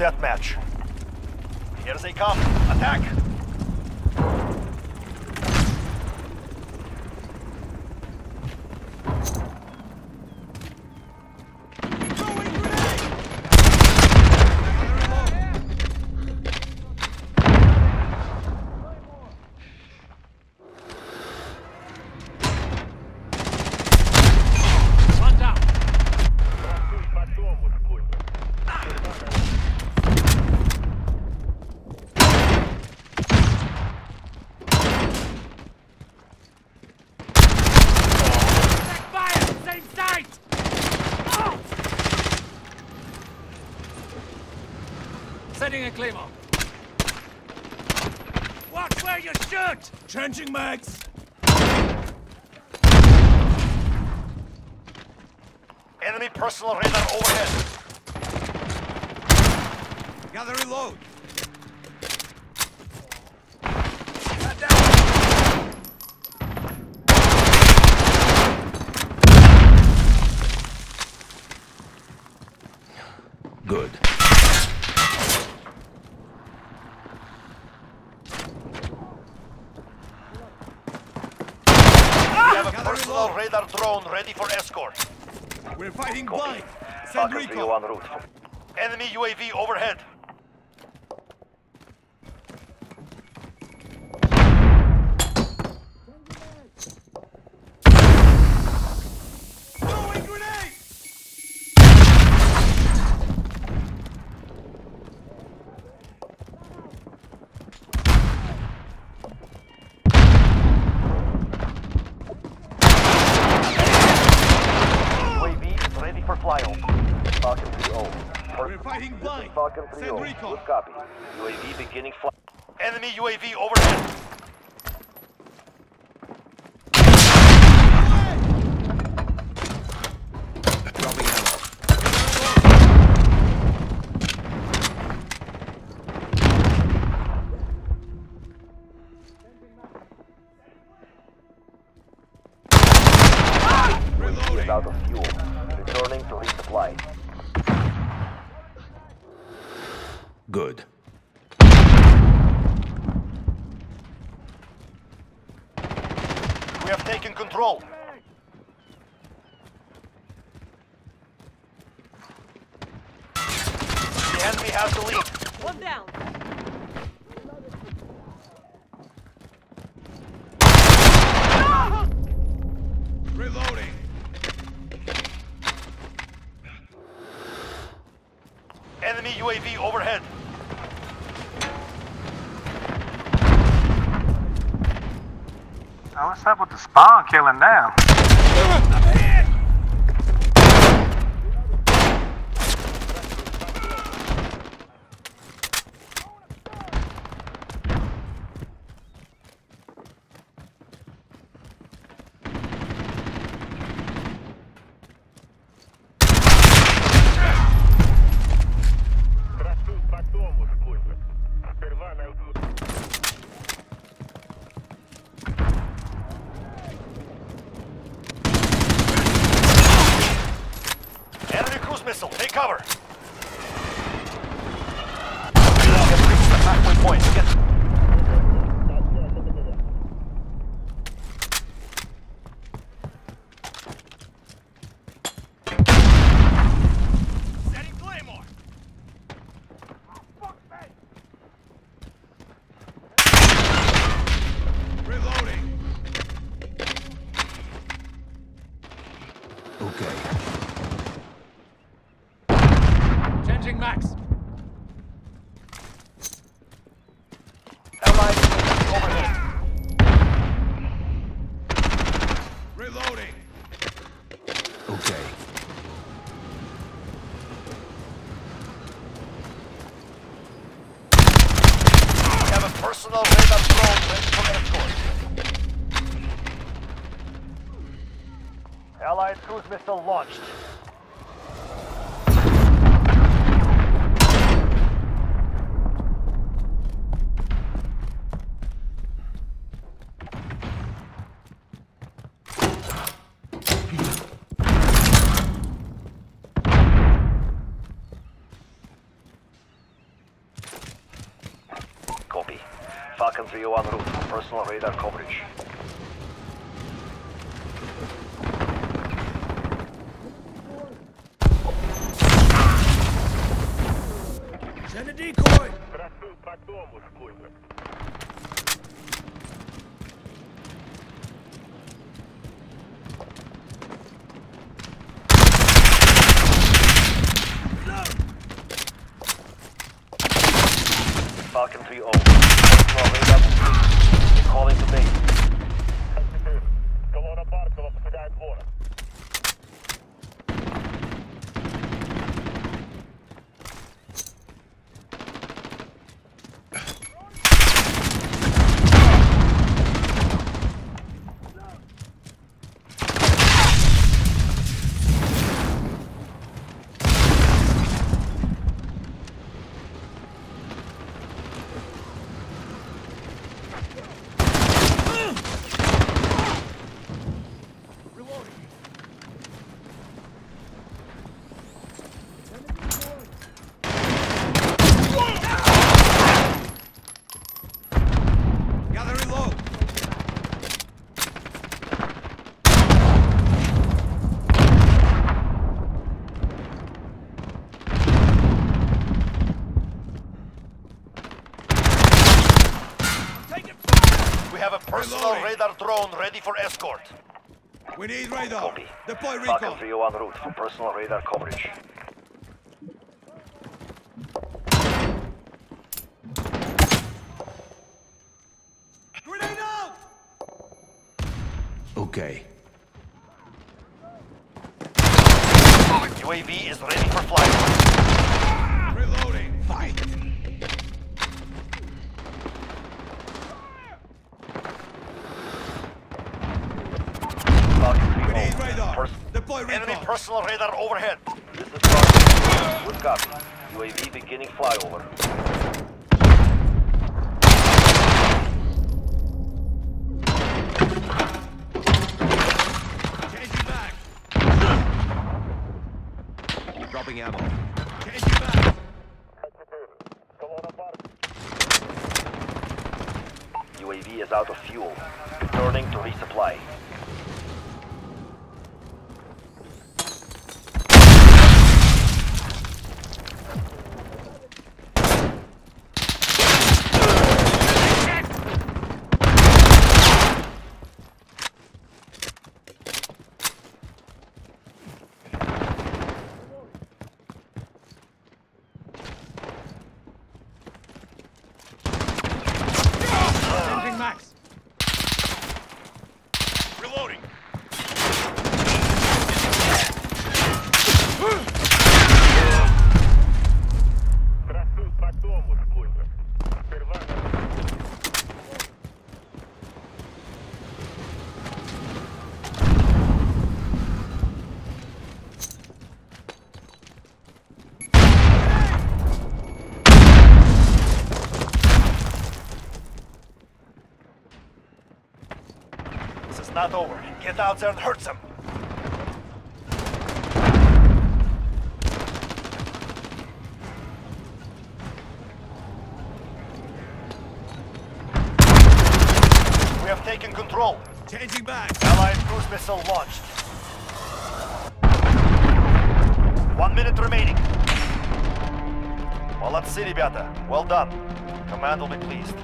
deathmatch. Here they come. Attack! One down. Back fire! Same site! Oh! Setting a claymore. Watch where you shoot! Changing mags. Enemy personal radar overhead. Gotta reload. Good. We have a personal radar drone ready for escort. We're fighting blind. Send Falcon 3 recon. Enemy UAV overhead. Blind. Falcon Send recon. copy. UAV beginning flight. Enemy UAV overhead. Out of fuel. Returning to resupply. Good. We have taken control. The enemy has the lead. One down. Enemy UAV overhead. Oh, what's up with the spawn killing now? Enemy cruise missile. Take cover. Have reached the halfway point. Get Setting claymore. Reloading. Okay. Changing max. Allied overhead. Reloading. Okay. We have a personal radar drone ready for escort. Allied cruise missile launched. Falcon 301 route for personal radar coverage. Send a decoy! Falcon 3-0. Personal radar complete. Calling to base. Gather reload. Taking fire! We have a personal Reloading. radar drone ready for escort. We need radar. Copy. Deploy Falcon recon. 301 route for personal radar coverage. Grenade out! Okay. UAV is ready for flight. Personal radar overhead. This is Falcon. Good copy. UAV beginning flyover. Changing back. Dropping ammo. Changing back. UAV is out of fuel. Returning to resupply. Changing max! Reloading. This is not over. Get out there and hurt them. We have taken control. Changing back. Allied cruise missile launched. One minute remaining. Молодцы, ребята. Well done. Command will be pleased.